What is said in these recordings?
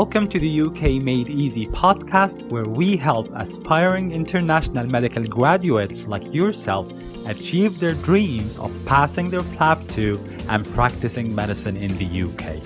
Welcome to the UK Made Easy podcast, where we help aspiring international medical graduates like yourself achieve their dreams of passing their PLAB 2 and practicing medicine in the UK.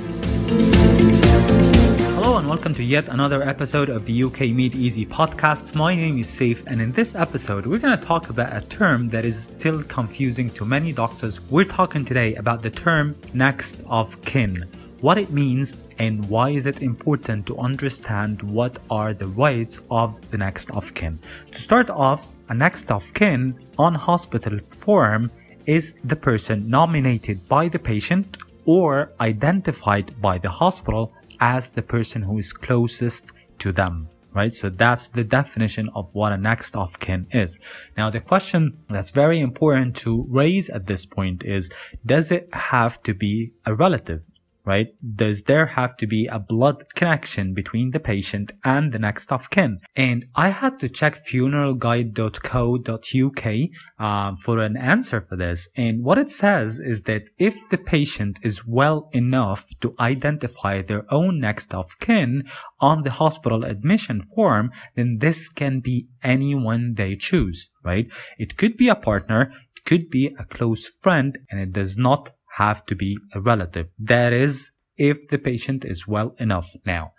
Hello and welcome to yet another episode of the UK Made Easy podcast. My name is Saif, and in this episode, we're going to talk about a term that is still confusing to many doctors. We're talking today about the term next of kin, what it means, and why is it important to understand what are the rights of the next of kin. To start off, a next of kin on hospital form is the person nominated by the patient or identified by the hospital as the person who is closest to them right? So that's the definition of what a next of kin is. Now, the question that's very important to raise at this point is, does it have to be a relative? Right? Does there have to be a blood connection between the patient and the next of kin? And I had to check funeralguide.co.uk uh, for an answer for this. And what it says is that if the patient is well enough to identify their own next of kin on the hospital admission form, then this can be anyone they choose, right? It could be a partner, it could be a close friend, and it does not have to be a relative. That is, if the patient is well enough now.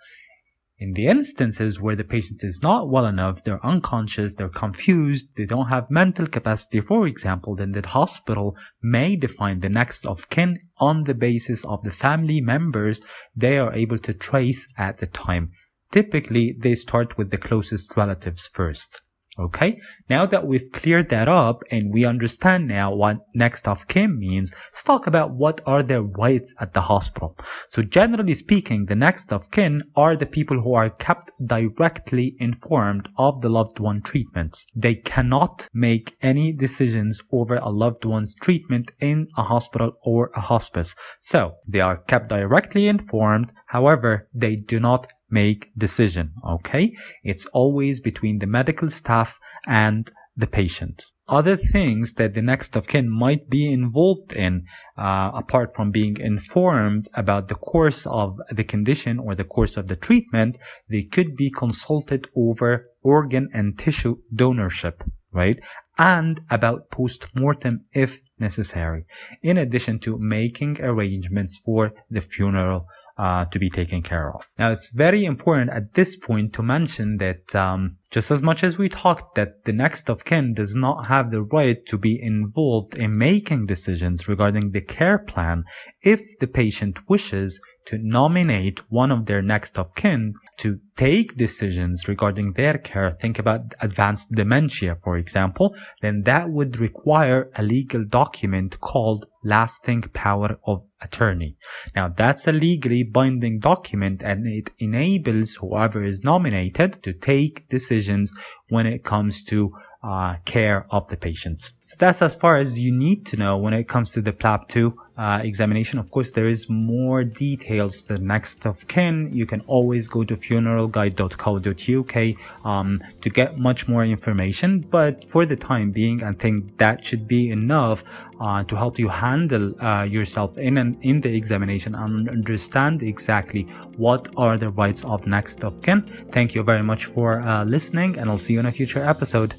In the instances where the patient is not well enough, they're unconscious, they're confused, they don't have mental capacity, for example, then the hospital may define the next of kin on the basis of the family members they are able to trace at the time. Typically, they start with the closest relatives first. Okay, now that we've cleared that up and we understand now what next of kin means, let's talk about what are their rights at the hospital. So generally speaking, the next of kin are the people who are kept directly informed of the loved one treatments. They cannot make any decisions over a loved one's treatment in a hospital or a hospice. So they are kept directly informed. However, they do not make decision okay? It's always between the medical staff and the patient. Other things that the next of kin might be involved in uh, apart from being informed about the course of the condition or the course of the treatment they could be consulted over organ and tissue donorship right and about post-mortem if necessary in addition to making arrangements for the funeral uh, to be taken care of. Now, it's very important at this point to mention that um, just as much as we talked that the next of kin does not have the right to be involved in making decisions regarding the care plan, if the patient wishes to nominate one of their next of kin to take decisions regarding their care, think about advanced dementia, for example, then that would require a legal document called lasting power of attorney. Now that's a legally binding document and it enables whoever is nominated to take decisions when it comes to uh, care of the patients. So that's as far as you need to know when it comes to the PLAB 2 uh, examination. Of course, there is more details the next of kin. You can always go to funeralguide.co.uk um, to get much more information. But for the time being, I think that should be enough uh, to help you handle uh, yourself in an, in the examination and understand exactly what are the rights of next of kin. Thank you very much for uh, listening, and I'll see you in a future episode.